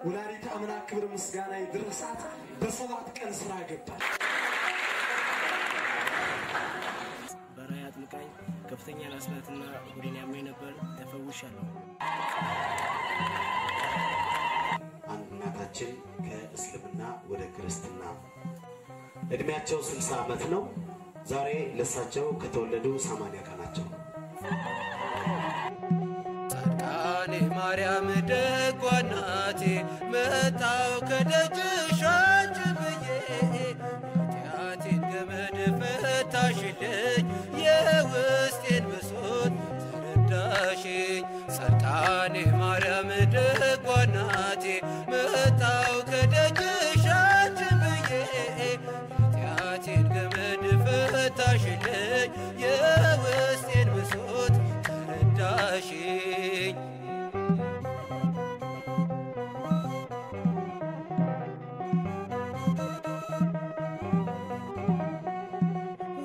ወላዲተ አምላክ ክብር ምስጋና ይድረሳት። በሰባት ቀን ስራ ገባች። በራእይ አጥምቃኝ ከፍተኛ ራስላትና ሆዴን ያመኝ ነበር። ተፈውሻለሁ። አንድ እናታችን ከእስልምና ወደ ክርስትና እድሜያቸው 60 ዓመት ነው። ዛሬ ለሳቸው ከተወለዱ 80 ቀናቸው። ማርያም ደጓ እናቴ መጣው ከደጅሽ ብዬ ኃጢአቴን ገመድ ፈታሽልኝ የውስጤን ብሶት ተረዳሽኝ። ጻድቃኔ ማርያም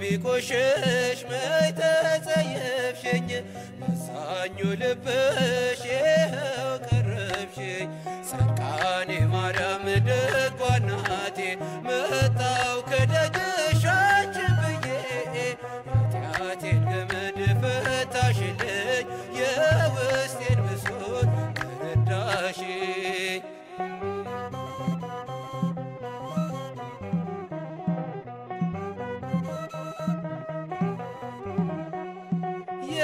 ቢቆሽሽ መች ተጸየፍሽኝ? አዛኙ ልብሽ ይኸው ቀረብሽኝ። ጻድቃኔ ማርያም ደጓ መጣው ከደጅሽ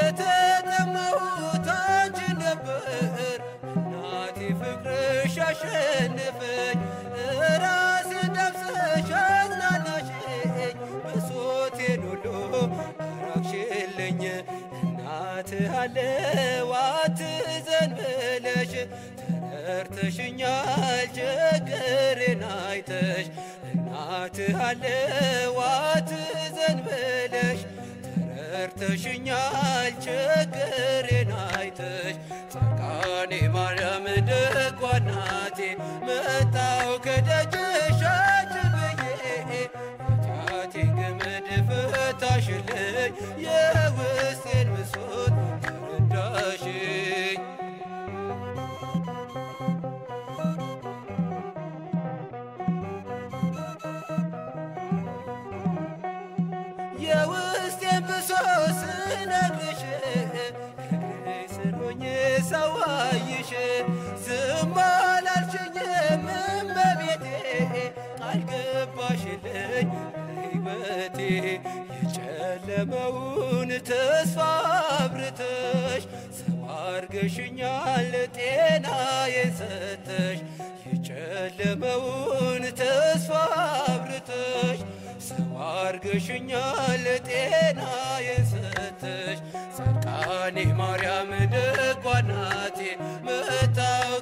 የተጠማሁት አንቺን ነበር። እናቴ ፍቅርሽ አሸነፈኝ ራሴን ዳብሰሽ አጽናናሽኝ ብሶቴን ሁሉ አራቅሽልኝ እናት አለው አትዘን ብለሽ ተረድተሽኛል ችግሬን አይተሽ እናት አለው አትዘን ብለሽ ተረድተሽኛል ችግሬን አይተሽ ጻድቃኔ ማርያም ደጓ እናቴ ከደጅሽ እግሬ ስር ሆኜ ሳዋይሽ ዝም አላልሽኝም እመቤቴ ቃል ገባሽልኝ። በሕይወቴ የጨለመውን ተስፋ አብርተሽ ሰው አርገሽኛል ጤናዬን ሰተሽ የጨለመውን ተስፋ ሰው አርገሽኛል ጤናዬን ሰተሽ ጻድቃኔ ማርያም ደጓ እናቴ መጣው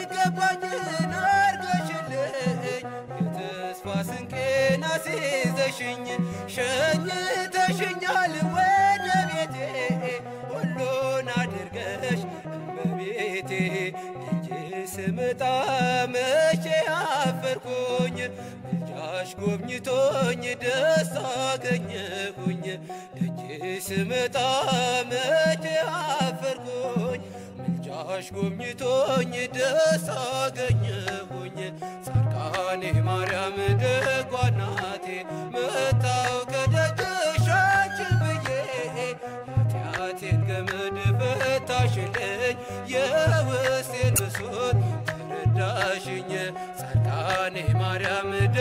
የሚገባኝን አርገሽልኝ የተስፋ ስንቄን አስይዘሽኝ ሸኝተሽኛል ወደ ቤቴ። ሁሉን አድርገሽ እመቤቴ ደጅ ስመጣ መቼ አፈርኩኝ? ምልጃሽ ጎብኝቶኝ ደስታ አገኘሁኝ። ደጅ ስመጣ መቼ አፈርኩኝ ምልጃሽ ጎብኝቶኝ ደስታ አገኘሁኝ። ጻድቃኔ ማርያም ደጓ እናቴ መጣው ከደጅሽ አንቺን ብዬ ኃጢአቴን ገመድ ፈታሽልኝ። የውስጤን ብሶት ተረዳሽኝ። ጻድቃኔ ማርያም ደ